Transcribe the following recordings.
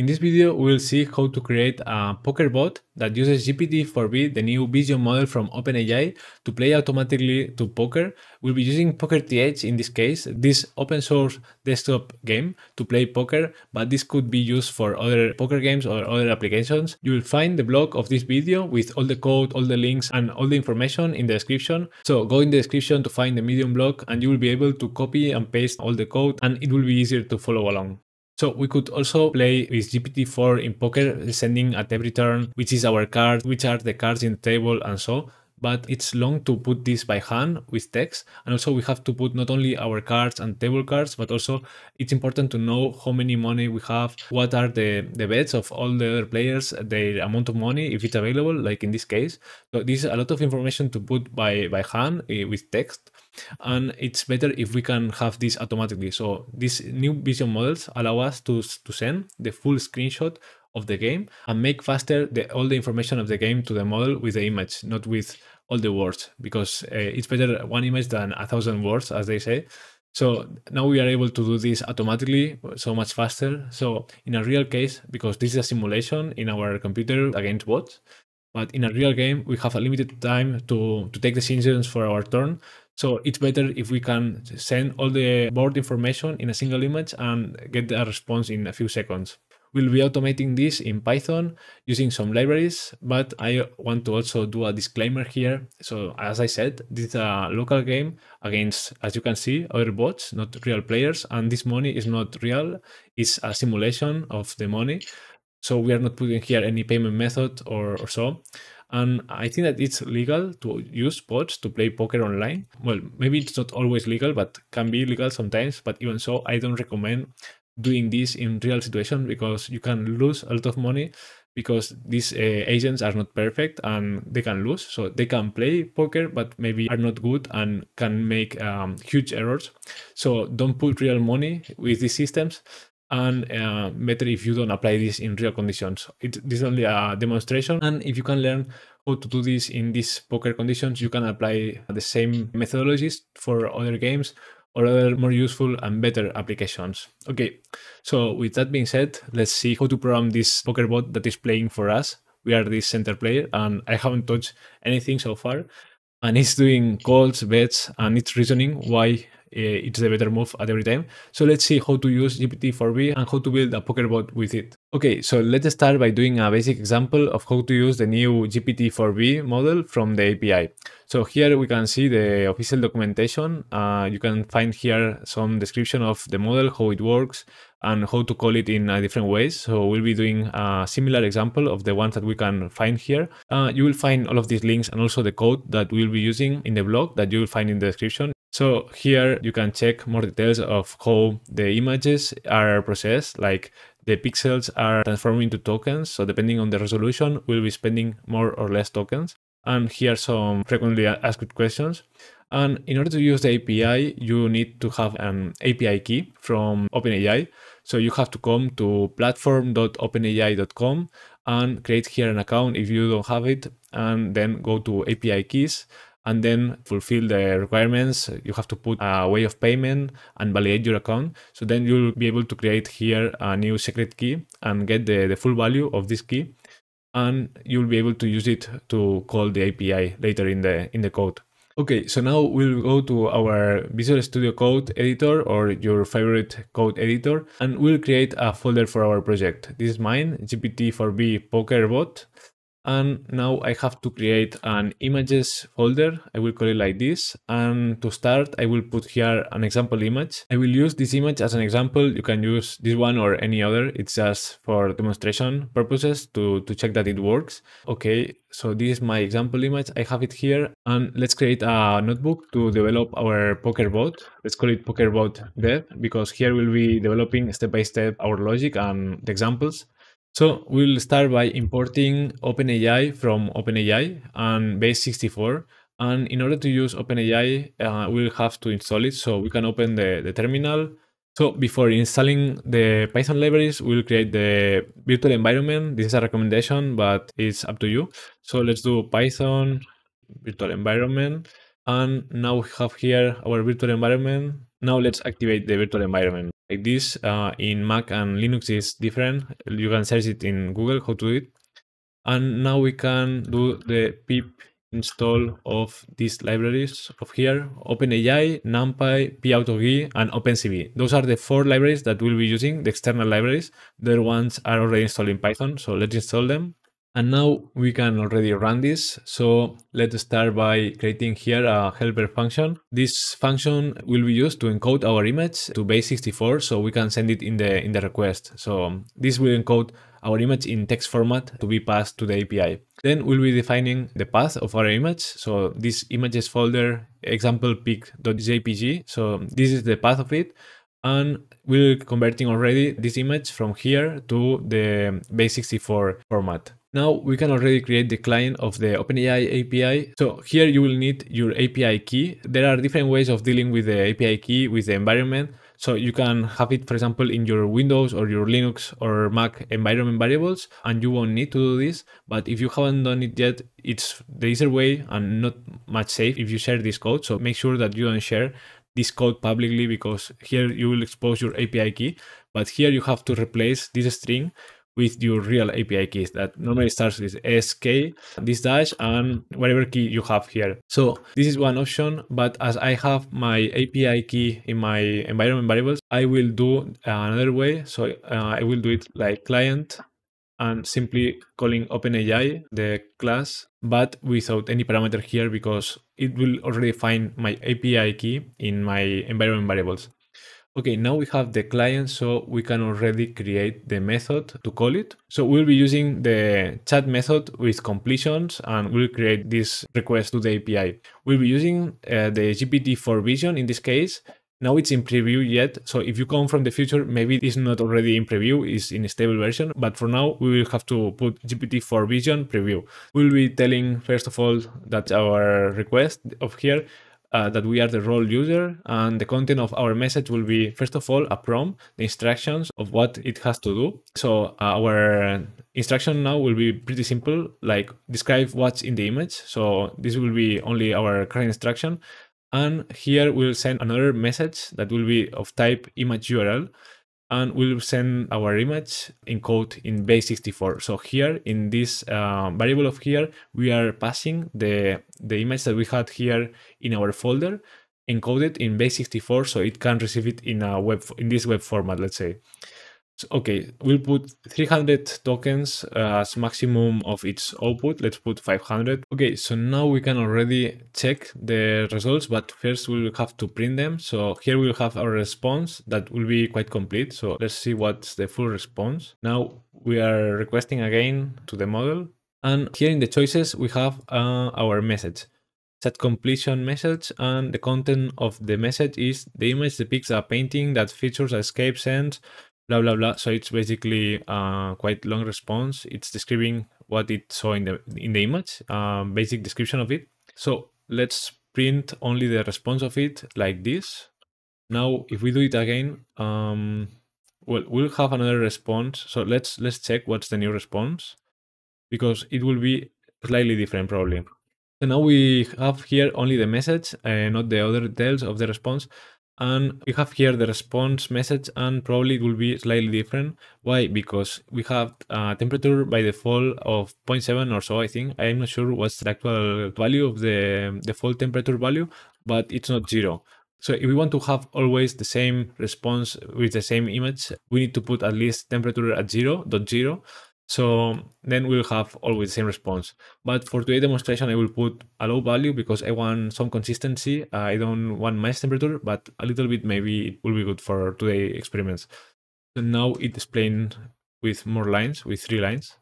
In this video, we will see how to create a poker bot that uses GPT-4V, the new vision model from OpenAI, to play automatically to poker. We'll be using PokerTH in this case, this open source desktop game to play poker, but this could be used for other poker games or other applications. You will find the blog of this video with all the code, all the links, and all the information in the description. So go in the description to find the Medium blog and you will be able to copy and paste all the code and it will be easier to follow along. So we could also play with GPT-4 in poker, sending at every turn which is our card, which are the cards in the table and so but it's long to put this by hand with text. And also we have to put not only our cards and table cards but also it's important to know how many money we have what are the the bets of all the other players their amount of money if it's available like in this case. So this is a lot of information to put by by hand uh, with text and it's better if we can have this automatically. So these new vision models allow us to, to send the full screenshot of the game and make faster the, all the information of the game to the model with the image, not with all the words, because uh, it's better one image than a thousand words, as they say. So now we are able to do this automatically, so much faster. So in a real case, because this is a simulation in our computer against bots, but in a real game, we have a limited time to, to take decisions for our turn. So it's better if we can send all the board information in a single image and get a response in a few seconds. We'll be automating this in Python using some libraries, but I want to also do a disclaimer here. So as I said, this is a local game against, as you can see, other bots, not real players. And this money is not real. It's a simulation of the money. So we are not putting here any payment method or, or so. And I think that it's legal to use bots to play poker online. Well, maybe it's not always legal, but can be legal sometimes. But even so, I don't recommend doing this in real situation because you can lose a lot of money because these uh, agents are not perfect and they can lose. So they can play poker, but maybe are not good and can make um, huge errors. So don't put real money with these systems and uh, better if you don't apply this in real conditions. It, this is only a demonstration, and if you can learn how to do this in these poker conditions, you can apply the same methodologies for other games or other more useful and better applications. Okay, so with that being said, let's see how to program this poker bot that is playing for us. We are the center player, and I haven't touched anything so far. And it's doing calls, bets, and it's reasoning why it's the better move at every time. So let's see how to use GPT-4V and how to build a poker bot with it. Okay, so let's start by doing a basic example of how to use the new GPT-4V model from the API. So here we can see the official documentation. Uh, you can find here some description of the model, how it works, and how to call it in uh, different ways. So we'll be doing a similar example of the ones that we can find here. Uh, you will find all of these links and also the code that we'll be using in the blog that you will find in the description. So here you can check more details of how the images are processed, like the pixels are transformed into tokens. So depending on the resolution, we'll be spending more or less tokens. And here are some frequently asked questions. And in order to use the API, you need to have an API key from OpenAI. So you have to come to platform.openai.com and create here an account if you don't have it, and then go to API keys and then fulfill the requirements. You have to put a way of payment and validate your account. So then you'll be able to create here a new secret key and get the, the full value of this key. And you'll be able to use it to call the API later in the in the code. Okay, so now we'll go to our Visual Studio Code editor or your favorite code editor, and we'll create a folder for our project. This is mine, GPT-4V Poker Bot and now I have to create an images folder. I will call it like this. And to start, I will put here an example image. I will use this image as an example. You can use this one or any other. It's just for demonstration purposes to, to check that it works. Okay, so this is my example image. I have it here. And let's create a notebook to develop our poker bot. Let's call it poker bot dev because here we'll be developing step by step our logic and the examples. So we'll start by importing OpenAI from OpenAI and base64. And in order to use OpenAI, uh, we'll have to install it. So we can open the, the terminal. So before installing the Python libraries, we'll create the virtual environment. This is a recommendation, but it's up to you. So let's do Python virtual environment. And now we have here our virtual environment. Now let's activate the virtual environment. Like this. Uh, in Mac and Linux is different. You can search it in Google how to do it. And now we can do the pip install of these libraries of here, OpenAI, NumPy, PyAutoGUI, and OpenCV. Those are the four libraries that we'll be using, the external libraries. The ones are already installed in Python, so let's install them. And now we can already run this. So let's start by creating here a helper function. This function will be used to encode our image to base64 so we can send it in the in the request. So this will encode our image in text format to be passed to the API. Then we'll be defining the path of our image. So this images folder example pic.jpg. So this is the path of it. And we're converting already this image from here to the base64 format. Now we can already create the client of the OpenAI API. So here you will need your API key. There are different ways of dealing with the API key with the environment. So you can have it, for example, in your Windows or your Linux or Mac environment variables, and you won't need to do this. But if you haven't done it yet, it's the easier way and not much safe if you share this code. So make sure that you don't share this code publicly because here you will expose your API key. But here you have to replace this string with your real API keys that normally starts with SK, this dash, and whatever key you have here. So this is one option, but as I have my API key in my environment variables, I will do another way. So uh, I will do it like client and simply calling OpenAI, the class, but without any parameter here because it will already find my API key in my environment variables. Okay, now we have the client, so we can already create the method to call it. So we'll be using the chat method with completions and we'll create this request to the API. We'll be using uh, the GPT-4 vision in this case. Now it's in preview yet, so if you come from the future, maybe it's not already in preview, it's in a stable version, but for now we will have to put GPT-4 vision preview. We'll be telling, first of all, that our request of here uh, that we are the role user and the content of our message will be first of all a prompt the instructions of what it has to do so uh, our instruction now will be pretty simple like describe what's in the image so this will be only our current instruction and here we'll send another message that will be of type image url and we'll send our image in code in base64. So here in this uh, variable of here, we are passing the, the image that we had here in our folder encoded in base64 so it can receive it in a web in this web format, let's say. Okay, we'll put 300 tokens as maximum of its output. Let's put 500. Okay, so now we can already check the results, but first we'll have to print them. So here we'll have our response that will be quite complete. So let's see what's the full response. Now we are requesting again to the model. And here in the choices, we have uh, our message set completion message and the content of the message is the image depicts a painting that features a escape sense blah blah blah. So it's basically a quite long response. It's describing what it saw in the in the image, um, basic description of it. So let's print only the response of it like this. Now, if we do it again, um, well, we'll have another response. So let's let's check what's the new response because it will be slightly different probably. So now we have here only the message, and not the other details of the response and we have here the response message and probably it will be slightly different. Why? Because we have a temperature by default of 0.7 or so i think. I'm not sure what's the actual value of the um, default temperature value but it's not zero. So if we want to have always the same response with the same image we need to put at least temperature at zero zero so then we'll have always the same response. But for today's demonstration, I will put a low value because I want some consistency. I don't want max temperature, but a little bit maybe it will be good for today experiments. So now it's explained with more lines, with three lines.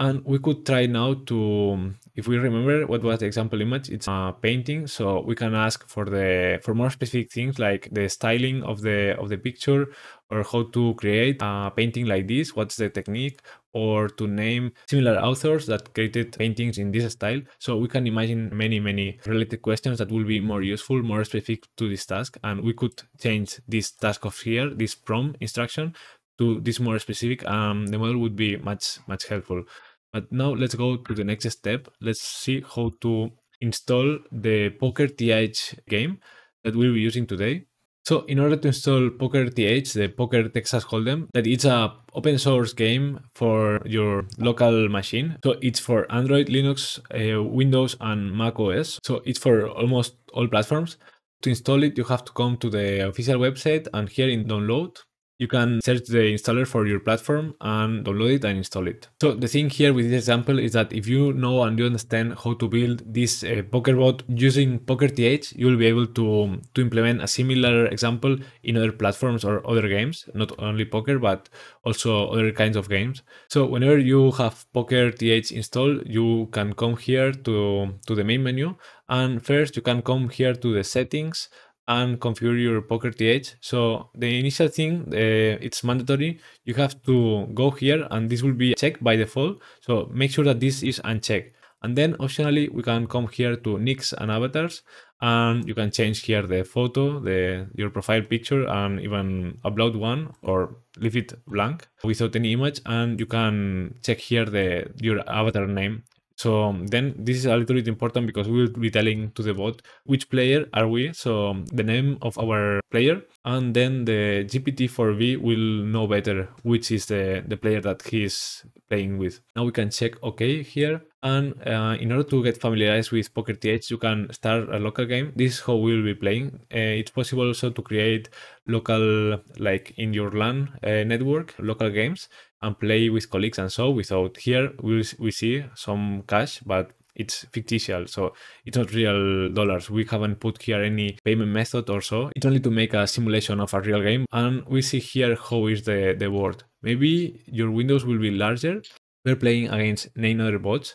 And we could try now to, um, if we remember what was the example image, it's a painting. So we can ask for the for more specific things like the styling of the of the picture or how to create a painting like this, what's the technique, or to name similar authors that created paintings in this style. So we can imagine many, many related questions that will be more useful, more specific to this task. And we could change this task of here, this prompt instruction to this more specific. Um, the model would be much, much helpful. But now let's go to the next step. Let's see how to install the Poker TH game that we'll be using today. So in order to install Poker TH, the Poker Texas Hold'em, that it's a open source game for your local machine. So it's for Android, Linux, uh, Windows, and Mac OS. So it's for almost all platforms. To install it, you have to come to the official website and here in download, you can search the installer for your platform and download it and install it. So the thing here with this example is that if you know and you understand how to build this uh, PokerBot using PokerTH, you will be able to, to implement a similar example in other platforms or other games, not only poker, but also other kinds of games. So whenever you have PokerTH installed, you can come here to, to the main menu and first you can come here to the settings and configure your Poker TH. So the initial thing, uh, it's mandatory. You have to go here and this will be checked by default. So make sure that this is unchecked. And then optionally, we can come here to nicks and avatars and you can change here the photo, the your profile picture and even upload one or leave it blank without any image. And you can check here the your avatar name so then this is a little bit important because we will be telling to the bot which player are we. So the name of our player and then the GPT-4V will know better which is the, the player that he's playing with. Now we can check OK here. And uh, in order to get familiarized with Poker TH, you can start a local game. This is how we'll be playing. Uh, it's possible also to create local, like in your LAN uh, network, local games and play with colleagues and so without here we, we see some cash but it's fictitious so it's not real dollars. We haven't put here any payment method or so. It's only to make a simulation of a real game and we see here how is the the board maybe your windows will be larger. We're playing against nine other bots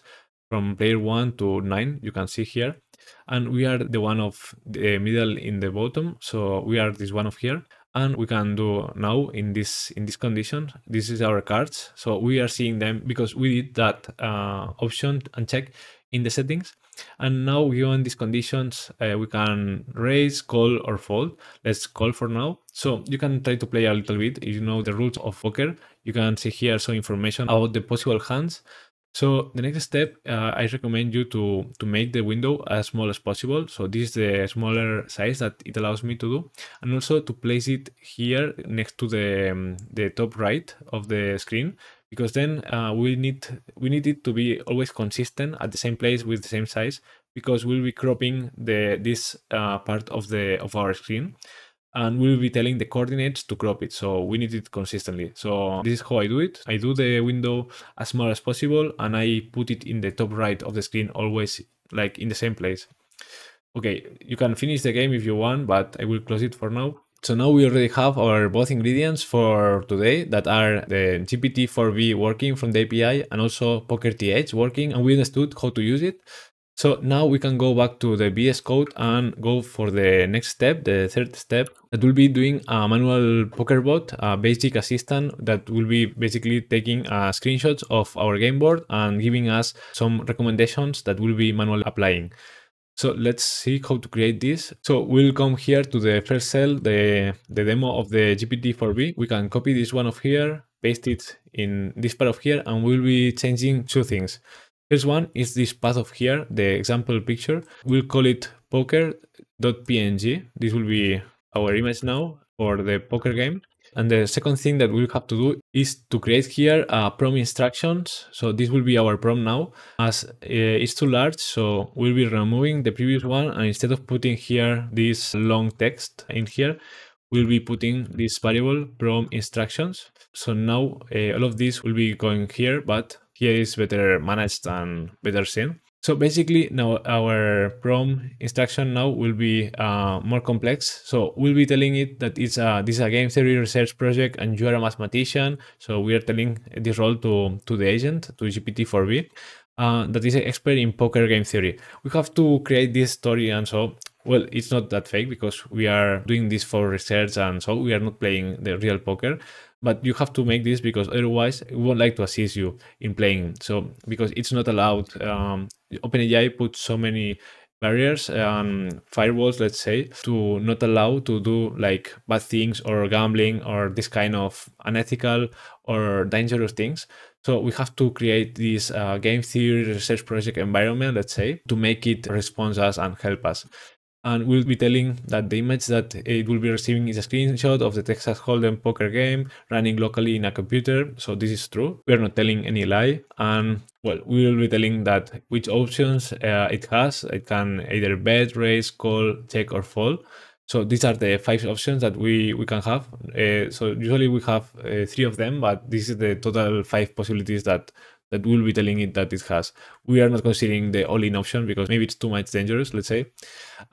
from player 1 to 9 you can see here. And we are the one of the middle in the bottom so we are this one of here. And we can do now in this in this condition. This is our cards so we are seeing them because we did that uh, option and check in the settings. And now given these conditions uh, we can raise call or fold. Let's call for now. So you can try to play a little bit. If you know the rules of poker you can see here some information about the possible hands. So the next step, uh, I recommend you to, to make the window as small as possible. So this is the smaller size that it allows me to do. And also to place it here next to the, um, the top right of the screen, because then uh, we need we need it to be always consistent at the same place with the same size, because we'll be cropping the this uh, part of the of our screen and we'll be telling the coordinates to crop it. So we need it consistently. So this is how I do it. I do the window as small as possible and I put it in the top right of the screen, always like in the same place. Okay, you can finish the game if you want, but I will close it for now. So now we already have our both ingredients for today that are the GPT-4V working from the API and also PokerTH working and we understood how to use it. So now we can go back to the VS Code and go for the next step, the third step, that will be doing a manual poker bot, a basic assistant that will be basically taking uh, screenshots of our game board and giving us some recommendations that will be manual applying. So let's see how to create this. So we'll come here to the first cell, the, the demo of the GPT-4V. We can copy this one of here, paste it in this part of here, and we'll be changing two things. First one is this path of here, the example picture. We'll call it poker.png. This will be our image now for the poker game. And the second thing that we'll have to do is to create here a prompt instructions. So this will be our prompt now as uh, it's too large. So we'll be removing the previous one. And instead of putting here this long text in here, we'll be putting this variable prompt instructions. So now uh, all of this will be going here, but here is better managed and better seen. So basically now our prompt instruction now will be uh, more complex. So we'll be telling it that it's a, this is a game theory research project and you are a mathematician. So we are telling this role to, to the agent, to GPT-4V, uh, that is an expert in poker game theory. We have to create this story and so, well, it's not that fake because we are doing this for research and so we are not playing the real poker but you have to make this because otherwise we won't like to assist you in playing. So because it's not allowed, um, OpenAI puts so many barriers and firewalls, let's say, to not allow to do like bad things or gambling or this kind of unethical or dangerous things. So we have to create this uh, game theory research project environment, let's say, to make it respond us and help us. And we'll be telling that the image that it will be receiving is a screenshot of the Texas Hold'em poker game running locally in a computer. So this is true. We are not telling any lie. And well, we will be telling that which options uh, it has. It can either bet, raise, call, check, or fold. So these are the five options that we, we can have. Uh, so usually we have uh, three of them, but this is the total five possibilities that that will be telling it that it has. We are not considering the all-in option because maybe it's too much dangerous, let's say.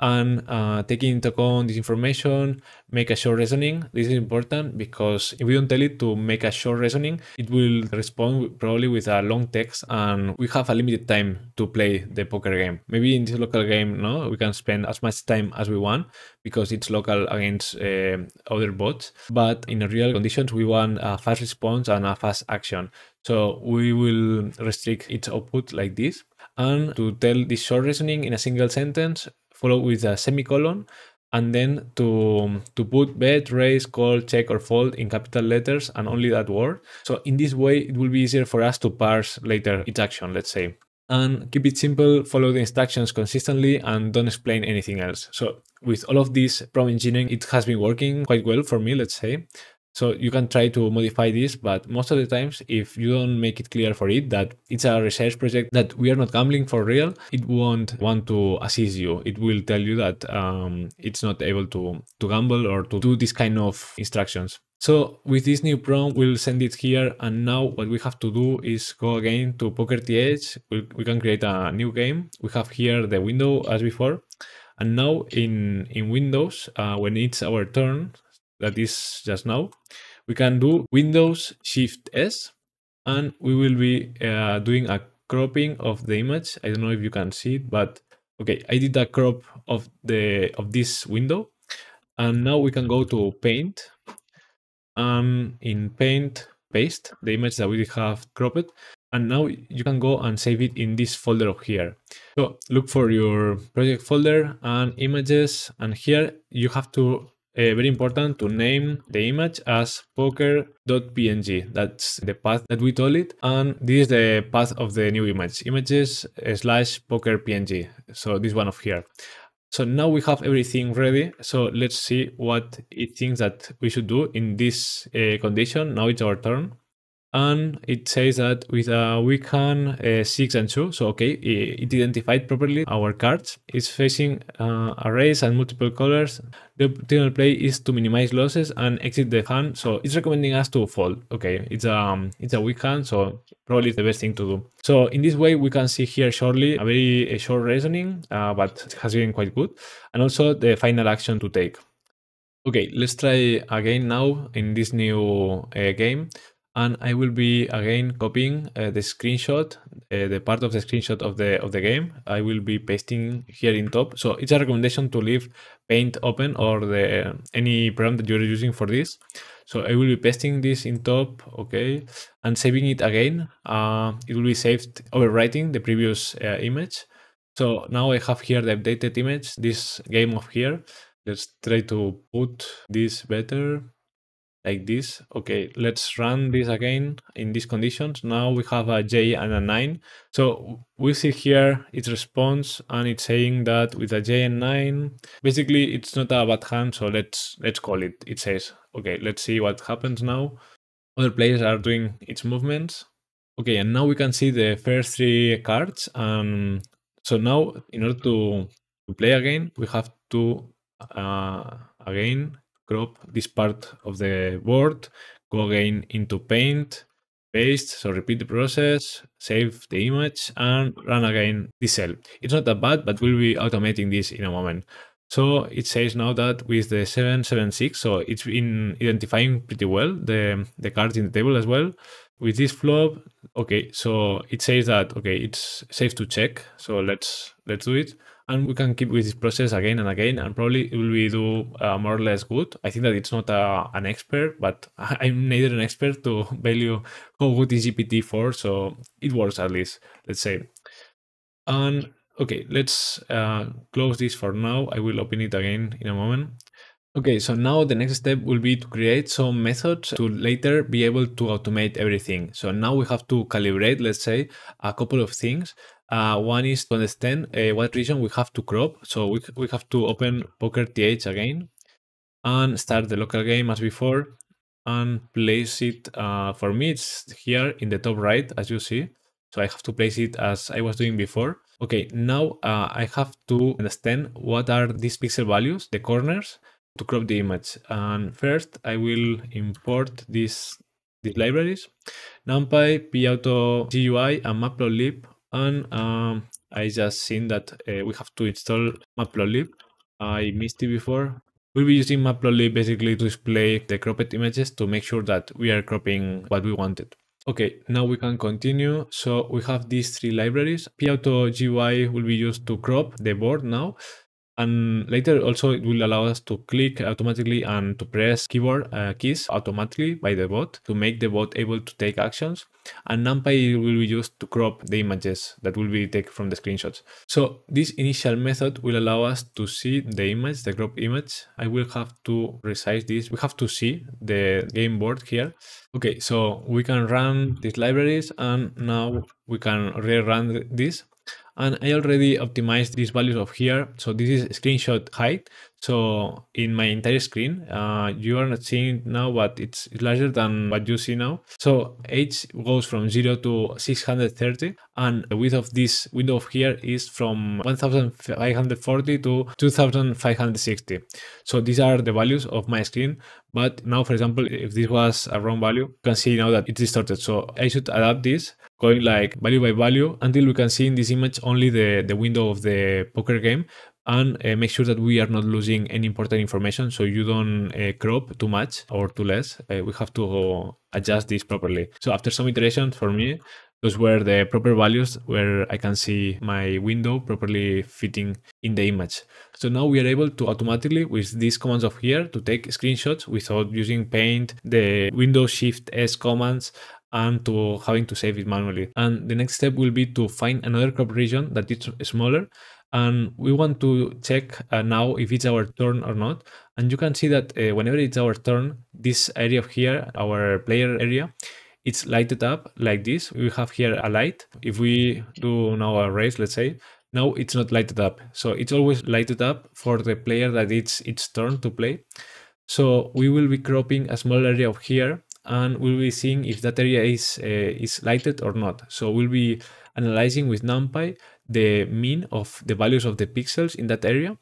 And uh, taking into account this information, make a short reasoning. This is important because if we don't tell it to make a short reasoning, it will respond probably with a long text and we have a limited time to play the poker game. Maybe in this local game, no, we can spend as much time as we want because it's local against uh, other bots. But in real conditions, we want a fast response and a fast action. So we will restrict its output like this. And to tell this short reasoning in a single sentence, follow with a semicolon and then to to put bet raise call check or fold in capital letters and only that word. So in this way it will be easier for us to parse later each action let's say. And keep it simple follow the instructions consistently and don't explain anything else. So with all of this prompt engineering it has been working quite well for me let's say so you can try to modify this, but most of the times, if you don't make it clear for it that it's a research project that we are not gambling for real, it won't want to assist you. It will tell you that um, it's not able to, to gamble or to do this kind of instructions. So with this new prompt, we'll send it here. And now what we have to do is go again to PokerTH. We, we can create a new game. We have here the window as before. And now in, in Windows, uh, when it's our turn, that is just now, we can do Windows Shift S and we will be uh, doing a cropping of the image. I don't know if you can see it, but okay, I did a crop of the of this window. And now we can go to paint. And in paint paste the image that we have cropped. And now you can go and save it in this folder of here. So look for your project folder and images. And here you have to uh, very important to name the image as poker.png. That's the path that we told it. And this is the path of the new image, images slash poker.png. So this one of here. So now we have everything ready. So let's see what it thinks that we should do in this uh, condition. Now it's our turn and it says that with a weak hand uh, 6 and 2 so okay it identified properly our cards it's facing uh, arrays and multiple colors. The optimal play is to minimize losses and exit the hand so it's recommending us to fold okay it's um it's a weak hand so probably the best thing to do. So in this way we can see here shortly a very a short reasoning uh, but it has been quite good and also the final action to take. Okay let's try again now in this new uh, game and I will be again copying uh, the screenshot, uh, the part of the screenshot of the of the game. I will be pasting here in top. So it's a recommendation to leave Paint open or the any program that you're using for this. So I will be pasting this in top, okay, and saving it again. Uh, it will be saved overwriting the previous uh, image. So now I have here the updated image, this game of here. Let's try to put this better like this. Okay, let's run this again in these conditions. Now we have a J and a 9. So we see here its response and it's saying that with a J and 9, basically it's not a bad hand, so let's let's call it. It says, okay, let's see what happens now. Other players are doing its movements. Okay, and now we can see the first three cards. And so now in order to, to play again, we have to uh, again crop this part of the board, go again into paint, paste, so repeat the process, save the image and run again this cell. It's not that bad, but we'll be automating this in a moment. So it says now that with the 776, so it's been identifying pretty well the, the cards in the table as well. With this flop, okay, so it says that, okay, it's safe to check. So let's, let's do it and we can keep with this process again and again and probably it will be do uh, more or less good. I think that it's not a, an expert but i'm neither an expert to value how good is gpt-4 so it works at least let's say. And okay let's uh, close this for now. I will open it again in a moment. Okay, so now the next step will be to create some methods to later be able to automate everything. So now we have to calibrate, let's say, a couple of things Uh, one is to understand uh, what region we have to crop. So we, we have to open Poker TH again and start the local game as before and place it. Uh, for me, it's here in the top right, as you see. So I have to place it as I was doing before. Okay, now uh, I have to understand what are these pixel values, the corners, to crop the image. And first I will import these, these libraries, NumPy, PyAutoGUI, and Matplotlib. And um, I just seen that uh, we have to install Matplotlib. I missed it before. We'll be using Matplotlib basically to display the cropped images to make sure that we are cropping what we wanted. Okay, now we can continue. So we have these three libraries. PyAuto will be used to crop the board now. And later also it will allow us to click automatically and to press keyboard uh, keys automatically by the bot to make the bot able to take actions. And NumPy will be used to crop the images that will be taken from the screenshots. So this initial method will allow us to see the image, the crop image. I will have to resize this. We have to see the game board here. Okay, so we can run these libraries and now we can rerun this and I already optimized these values of here. So this is screenshot height. So in my entire screen, uh, you are not seeing now, but it's larger than what you see now. So h goes from 0 to 630 and the width of this window of here is from 1540 to 2560. So these are the values of my screen. But now, for example, if this was a wrong value, you can see now that it's distorted. So I should adapt this going like value by value until we can see in this image only the, the window of the poker game and uh, make sure that we are not losing any important information so you don't uh, crop too much or too less. Uh, we have to adjust this properly. So after some iterations for me, those were the proper values where I can see my window properly fitting in the image. So now we are able to automatically with these commands of here to take screenshots without using paint, the Windows Shift S commands and to having to save it manually. And the next step will be to find another crop region that is smaller and we want to check uh, now if it's our turn or not. And you can see that uh, whenever it's our turn, this area here, our player area, it's lighted up like this. We have here a light. If we do now a race, let's say, now it's not lighted up. So it's always lighted up for the player that it's its turn to play. So we will be cropping a small area of here and we'll be seeing if that area is uh, is lighted or not. So we'll be analyzing with NumPy the mean of the values of the pixels in that area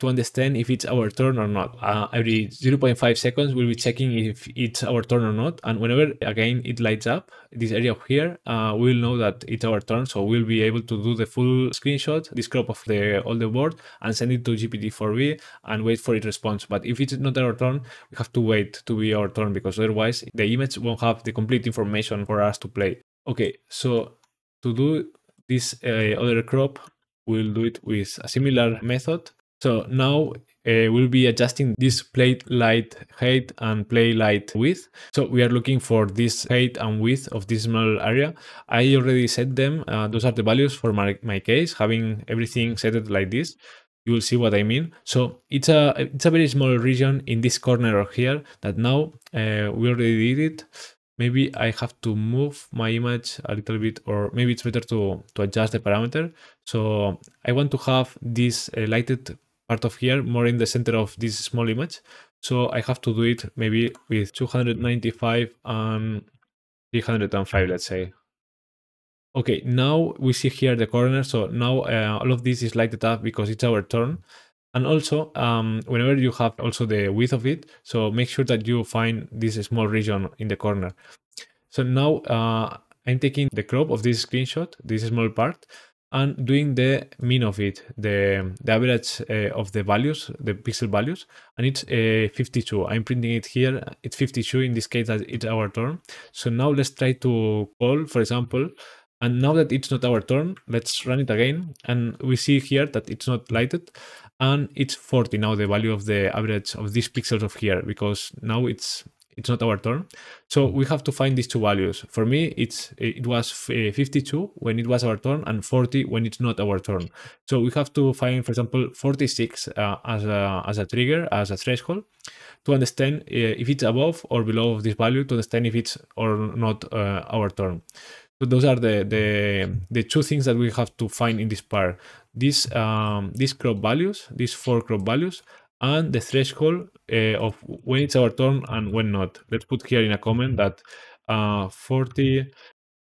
to understand if it's our turn or not. Uh, every 0.5 seconds, we'll be checking if it's our turn or not. And whenever, again, it lights up this area here, uh, we'll know that it's our turn. So we'll be able to do the full screenshot, this crop of the all the board and send it to GPT-4v and wait for its response. But if it's not our turn, we have to wait to be our turn because otherwise the image won't have the complete information for us to play. Okay, so to do this uh, other crop, we'll do it with a similar method. So now uh, we'll be adjusting this plate light height and play light width. So we are looking for this height and width of this small area. I already set them. Uh, those are the values for my, my case, having everything set like this. You will see what I mean. So it's a it's a very small region in this corner here that now uh, we already did it maybe I have to move my image a little bit or maybe it's better to, to adjust the parameter. So I want to have this uh, lighted part of here more in the center of this small image. So I have to do it maybe with 295 and 305, let's say. Okay, now we see here the corner. So now uh, all of this is lighted up because it's our turn. And also, um, whenever you have also the width of it, so make sure that you find this small region in the corner. So now uh, I'm taking the crop of this screenshot, this small part, and doing the mean of it, the, the average uh, of the values, the pixel values, and it's uh, 52. I'm printing it here, it's 52 in this case, that it's our turn. So now let's try to call, for example, and now that it's not our turn, let's run it again. And we see here that it's not lighted and it's 40 now the value of the average of these pixels of here because now it's it's not our turn. So we have to find these two values. For me it's it was 52 when it was our turn and 40 when it's not our turn. So we have to find for example 46 uh, as a as a trigger as a threshold to understand uh, if it's above or below this value to understand if it's or not uh, our turn So those are the, the, the two things that we have to find in this part. These, um, these crop values, these four crop values, and the threshold uh, of when it's our turn and when not. Let's put here in a comment that uh, 40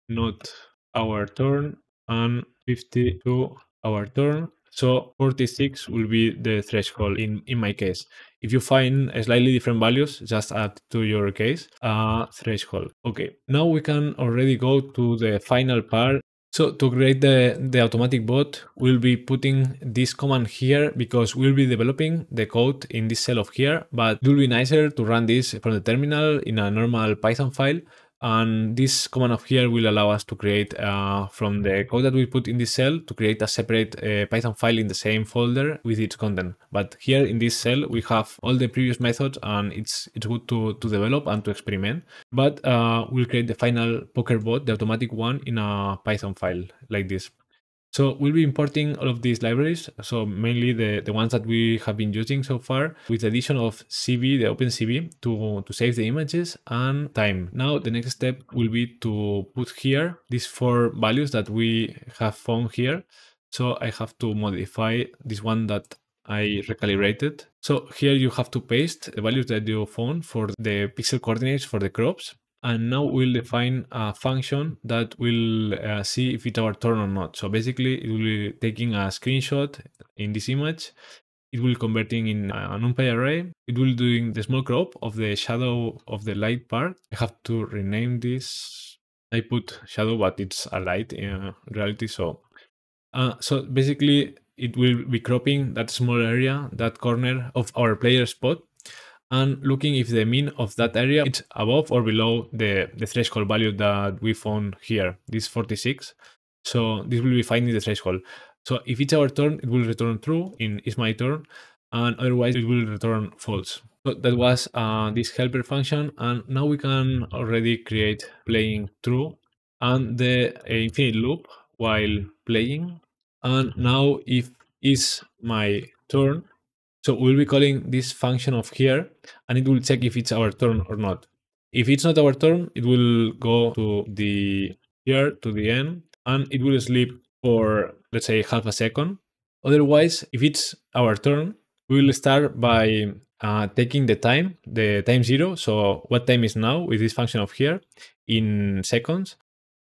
not our turn and 52 our turn. So 46 will be the threshold in, in my case. If you find slightly different values, just add to your case uh, threshold. Okay, now we can already go to the final part so to create the, the automatic bot, we'll be putting this command here because we'll be developing the code in this cell of here, but it will be nicer to run this from the terminal in a normal Python file and this command of here will allow us to create uh, from the code that we put in this cell to create a separate uh, Python file in the same folder with its content. But here in this cell, we have all the previous methods and it's it's good to, to develop and to experiment. But uh, we'll create the final poker bot, the automatic one in a Python file like this. So we'll be importing all of these libraries, so mainly the, the ones that we have been using so far, with the addition of CV, the OpenCV, to, to save the images and time. Now the next step will be to put here these four values that we have found here. So I have to modify this one that I recalibrated. So here you have to paste the values that you found for the pixel coordinates for the crops and now we'll define a function that will uh, see if it's our turn or not. So basically it will be taking a screenshot in this image, it will converting in a NumPy array, it will doing the small crop of the shadow of the light part. I have to rename this. I put shadow, but it's a light in reality. So, uh, so basically it will be cropping that small area, that corner of our player spot and looking if the mean of that area is above or below the, the threshold value that we found here, this 46. So this will be finding the threshold. So if it's our turn, it will return true in is my turn, and otherwise it will return false. So that was uh, this helper function, and now we can already create playing true and the infinite loop while playing. And now if is my turn, so we'll be calling this function of here, and it will check if it's our turn or not. If it's not our turn, it will go to the here to the end, and it will sleep for let's say half a second. Otherwise, if it's our turn, we will start by uh, taking the time, the time zero. So what time is now with this function of here in seconds.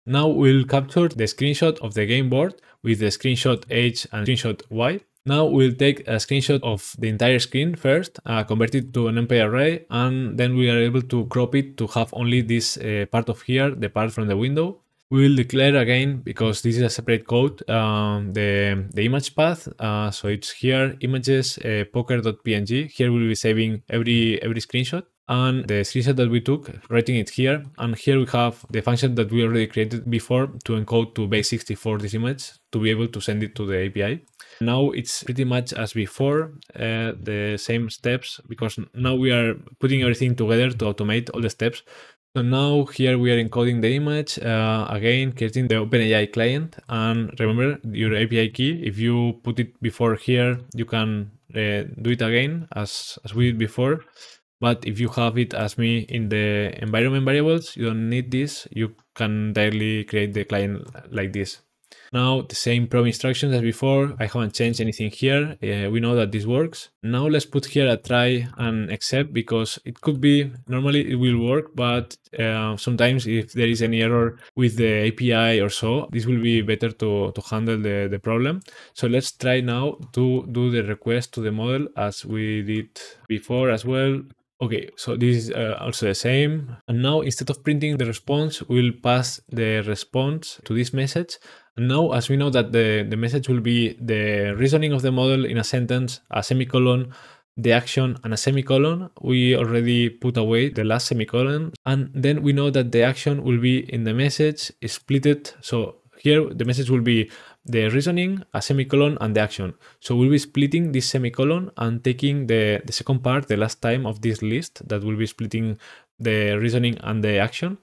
Now we'll capture the screenshot of the game board with the screenshot H and screenshot Y. Now we'll take a screenshot of the entire screen first, uh, convert it to an NumPy array, and then we are able to crop it to have only this uh, part of here, the part from the window. We will declare again, because this is a separate code, um, the, the image path. Uh, so it's here, images, uh, poker.png. Here we'll be saving every, every screenshot and the screenshot that we took, writing it here. And here we have the function that we already created before to encode to base64 this image to be able to send it to the API. Now it's pretty much as before, uh, the same steps, because now we are putting everything together to automate all the steps. So now here we are encoding the image, uh, again creating the OpenAI client, and remember your API key, if you put it before here, you can uh, do it again as, as we did before. But if you have it as me in the environment variables, you don't need this. You can directly create the client like this. Now the same prompt instructions as before, I haven't changed anything here. Uh, we know that this works. Now let's put here a try and except because it could be, normally it will work, but uh, sometimes if there is any error with the API or so, this will be better to, to handle the, the problem. So let's try now to do the request to the model as we did before as well. Okay, so this is uh, also the same. And now instead of printing the response, we'll pass the response to this message. Now, as we know that the, the message will be the reasoning of the model in a sentence, a semicolon, the action and a semicolon, we already put away the last semicolon. And then we know that the action will be in the message splitted. So here the message will be the reasoning, a semicolon, and the action. So we'll be splitting this semicolon and taking the, the second part, the last time of this list that will be splitting the reasoning and the action.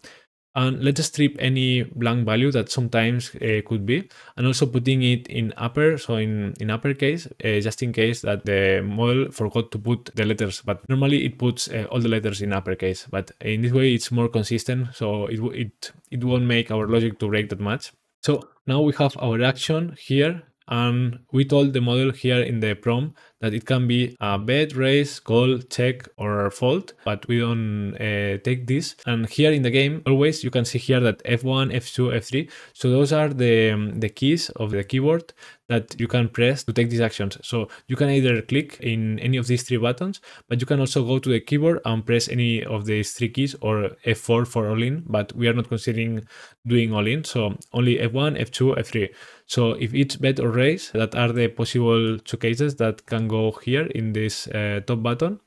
And let's strip any blank value that sometimes uh, could be and also putting it in upper so in in uppercase uh, just in case that the model forgot to put the letters. But normally it puts uh, all the letters in uppercase. But in this way it's more consistent so it it it won't make our logic to break that much. So now we have our action here and we told the model here in the prompt that it can be a bet, raise, call, check, or fold, but we don't uh, take this. And here in the game, always you can see here that F1, F2, F3. So those are the, um, the keys of the keyboard that you can press to take these actions. So you can either click in any of these three buttons, but you can also go to the keyboard and press any of these three keys or F4 for all in, but we are not considering doing all in. So only F1, F2, F3. So if it's bet or raise, that are the possible two cases that can go here in this uh, top button.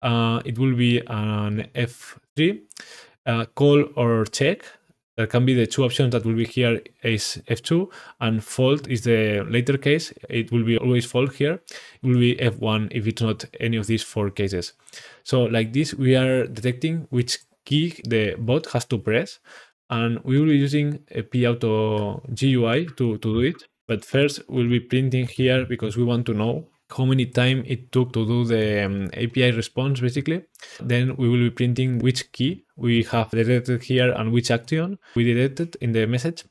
Uh, it will be an F3, uh, call or check. That can be the two options that will be here is F2 and fold is the later case. It will be always fold here. It will be F1 if it's not any of these four cases. So like this, we are detecting which key the bot has to press and we will be using a pauto GUI to, to do it. But first we'll be printing here because we want to know how many time it took to do the um, API response basically. Then we will be printing which key we have detected here and which action we detected in the message.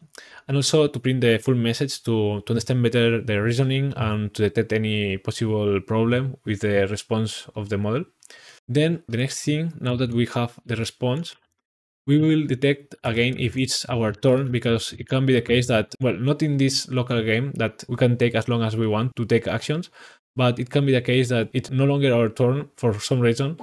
And also to print the full message to, to understand better the reasoning and to detect any possible problem with the response of the model. Then the next thing, now that we have the response, we will detect again if it's our turn because it can be the case that well not in this local game that we can take as long as we want to take actions but it can be the case that it's no longer our turn for some reason.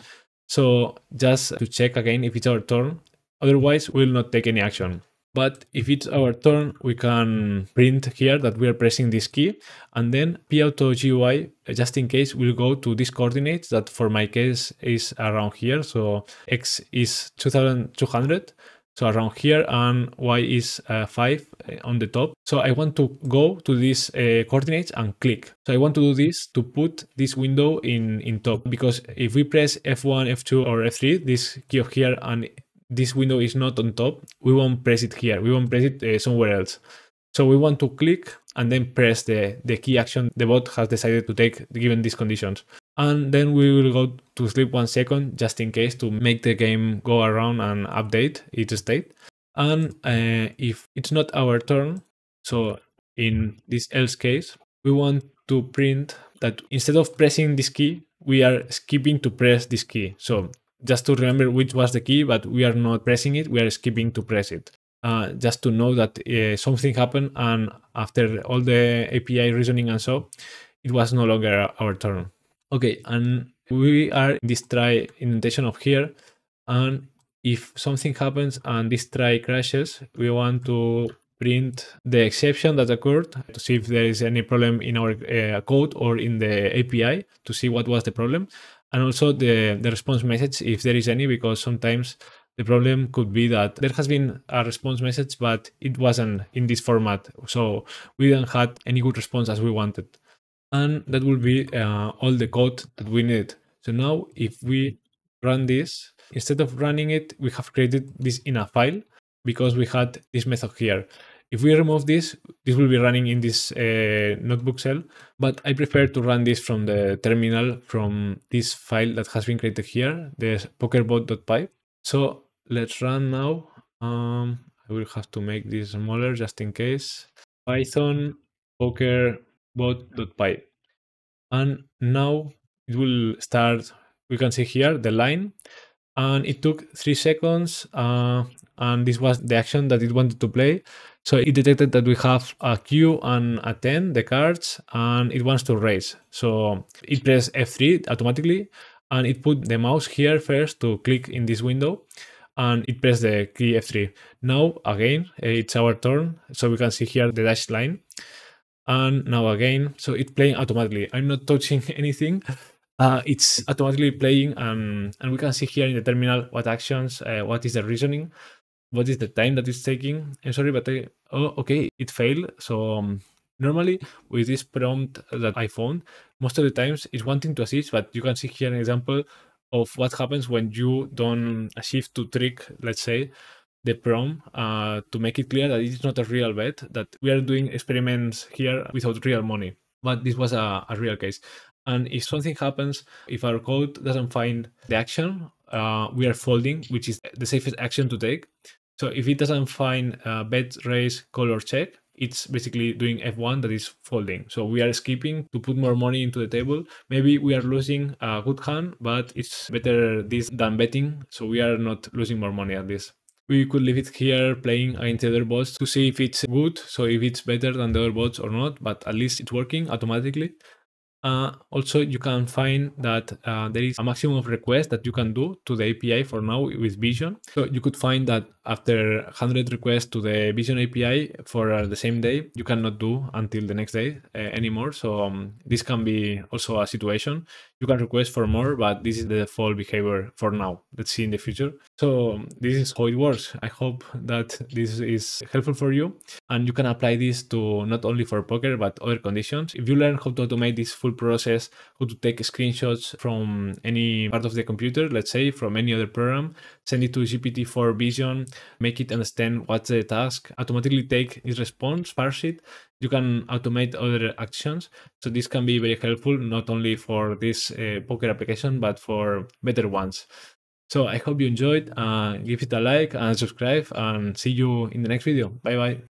So just to check again if it's our turn. Otherwise we'll not take any action but if it's our turn, we can print here that we are pressing this key and then PyAutoGUI, just in case, will go to these coordinates that for my case is around here. So X is 2200. So around here and Y is uh, 5 uh, on the top. So I want to go to these uh, coordinates and click. So I want to do this to put this window in, in top because if we press F1, F2 or F3, this key of here and this window is not on top, we won't press it here. We won't press it uh, somewhere else. So we want to click and then press the, the key action the bot has decided to take given these conditions. And then we will go to sleep one second just in case to make the game go around and update its state. And uh, if it's not our turn, so in this else case, we want to print that instead of pressing this key, we are skipping to press this key. So just to remember which was the key, but we are not pressing it, we are skipping to press it. Uh, just to know that uh, something happened and after all the API reasoning and so, it was no longer our turn. Okay, and we are in this try indentation of here, and if something happens and this try crashes, we want to print the exception that occurred to see if there is any problem in our uh, code or in the API to see what was the problem and also the, the response message if there is any because sometimes the problem could be that there has been a response message but it wasn't in this format so we didn't had any good response as we wanted. And that will be uh, all the code that we need. So now if we run this instead of running it we have created this in a file because we had this method here if we remove this, this will be running in this uh, notebook cell, but I prefer to run this from the terminal from this file that has been created here, the pokerbot.py. So let's run now. Um, I will have to make this smaller just in case. Python pokerbot.py. And now it will start, we can see here the line and it took three seconds uh, and this was the action that it wanted to play so it detected that we have a Q and a 10, the cards, and it wants to raise. So it pressed F3 automatically, and it put the mouse here first to click in this window, and it pressed the key F3. Now, again, it's our turn, so we can see here the dashed line. And now again, so it's playing automatically. I'm not touching anything. Uh, it's automatically playing, um, and we can see here in the terminal what actions, uh, what is the reasoning what is the time that it's taking? I'm sorry, but I, oh, okay, it failed. So um, normally with this prompt that I found, most of the times it's wanting to assist, but you can see here an example of what happens when you don't shift to trick, let's say, the prompt uh, to make it clear that it is not a real bet, that we are doing experiments here without real money. But this was a, a real case. And if something happens, if our code doesn't find the action, uh, we are folding, which is the safest action to take. So if it doesn't find uh, bet, raise, call, or check, it's basically doing F1 that is folding. So we are skipping to put more money into the table. Maybe we are losing a good hand, but it's better this than betting. So we are not losing more money at this. We could leave it here playing against the other bots to see if it's good, so if it's better than the other bots or not, but at least it's working automatically. Uh, also, you can find that uh, there is a maximum of requests that you can do to the API for now with Vision. So you could find that after 100 requests to the Vision API for uh, the same day, you cannot do until the next day uh, anymore. So um, this can be also a situation. You can request for more, but this is the default behavior for now. Let's see in the future. So um, this is how it works. I hope that this is helpful for you and you can apply this to not only for poker, but other conditions. If you learn how to automate this full process, how to take screenshots from any part of the computer, let's say from any other program, send it to GPT-4 Vision, make it understand what's the task, automatically take its response, parse it. You can automate other actions. So this can be very helpful, not only for this uh, poker application, but for better ones. So I hope you enjoyed. Uh, give it a like and subscribe and see you in the next video. Bye bye.